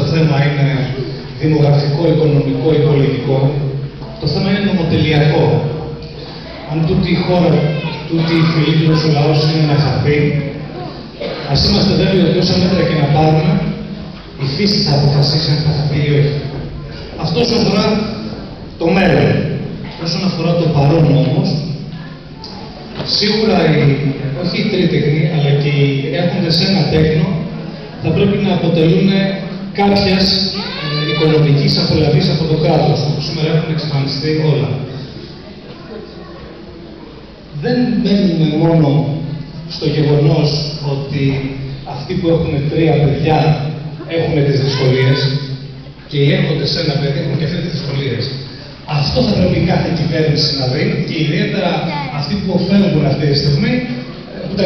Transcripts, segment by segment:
το θέμα είναι δημογραφικό, οικονομικό ή πολιτικό. Το θέμα είναι νομοτελειακό. Αν τούτη η χώρα, τούτη η φυλή του ο λαός είναι να χαθεί, ας είμαστε βέβαιοι ότι όσα μέτρα και να πάρουμε, η φύση θα αποφασίσει αν θα χαθεί ή όχι. Αυτό όσον αφορά το μέλλον. Όσον αφορά το παρόν όμως, σίγουρα οι, όχι οι τρίτεχνοι, αλλά και οι έχοντες ένα τέκνο θα πρέπει να αποτελούν κάποια ε, οικονομικής απολαβής από το κράτος, που σήμερα έχουν εξαφανιστεί όλα. Δεν μένουμε μόνο στο γεγονός ότι αυτοί που έχουν τρία παιδιά έχουν τις δυσκολίες και οι έχοντες ένα παιδί έχουν και αυτές τις δυσκολίες. Αυτό θα πρέπει κάθε κυβέρνηση να δει και ιδιαίτερα αυτοί που ωφέλουν αυτή τη στιγμή που τα,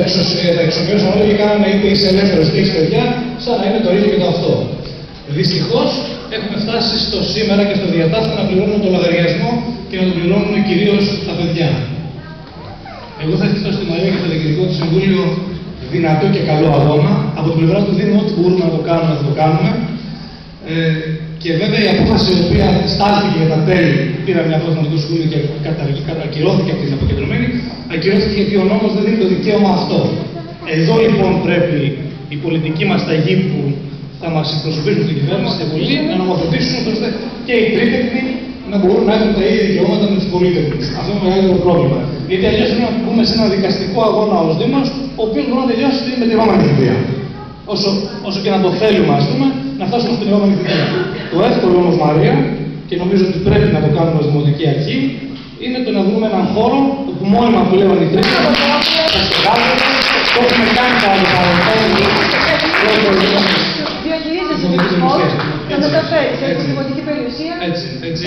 εξοπλίσαν όλα και κάνανε είτε είσαι ελεύθερος είτε έχεις παιδιά, σαν να είναι το ίδιο και το αυτό. Δυστυχώς έχουμε φτάσει στο σήμερα και στο διατάφτα να πληρώνουμε το λογαριασμό και να τον πληρώνουν κυρίως τα παιδιά. Εγώ θα ευχηθώ στη Μαρία και στο Διοικητικό του Συμβούλιο δυνατό και καλό αγώνα. Από την πλευρά του Δήμου, ό,τι μπορούμε να το κάνουμε, να το κάνουμε. Ε, και βέβαια η απόφαση η οποία στάλθηκε για τα τέλη, πήρα μια απόφαση με το Συμβούλιο και κατακυρώθηκε από την αποκεντρωμένη, ακυρώθηκε γιατί ο νόμος δεν δίνει το δικαίωμα αυτό. Εδώ λοιπόν πρέπει η πολιτική μας ταγή που θα μας εκπροσωπήσουν στην κυβέρνηση και πολύ να νομοθετήσουν ώστε και οι τρίτεχνοι να μπορούν να έχουν τα ίδια δικαιώματα με τους πολίτες. Αυτό είναι το μεγαλύτερο πρόβλημα. Γιατί αλλιώς είναι να μπούμε σε ένα δικαστικό αγώνα ως Δήμος, ο οποίος μπορεί να τελειώσει με την επόμενη θητεία. Όσο, όσο και να το θέλουμε, ας πούμε, να φτάσουμε στην επόμενη θητεία. Το εύκολο όμως, Μαρία, και νομίζω ότι πρέπει να το κάνουμε ως Δημοτική Αρχή, είναι το να βρούμε έναν χώρο όπου μόνιμα δουλεύουν οι τρεις, το έχουμε κάνει κατά το παρελθόν. Μεταφέρει σε δημοτική περιουσία.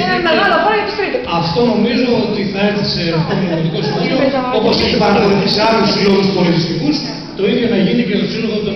Ένα μεγάλο χώρο για του τρίτου. Αυτό νομίζω ότι θα έρθει σε επόμενο δημοτικό συμβούλιο, όπως έχει παρακολουθήσει σε άλλους συλλόγου πολιτιστικούς, το ίδιο να γίνει και το σύλλογο των